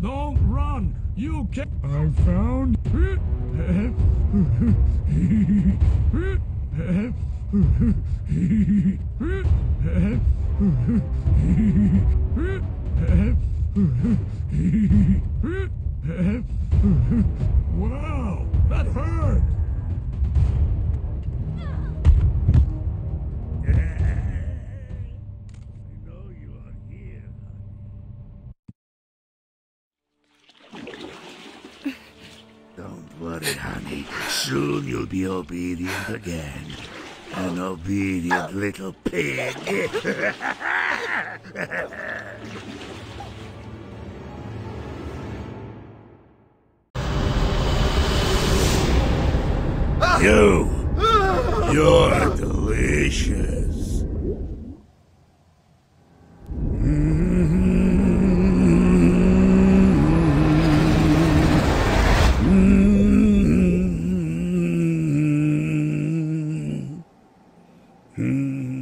Don't run! You can't. I found Wow, worry, honey. Soon you'll be obedient again. An obedient oh. little pig. Ah. you! You're delicious. Mm.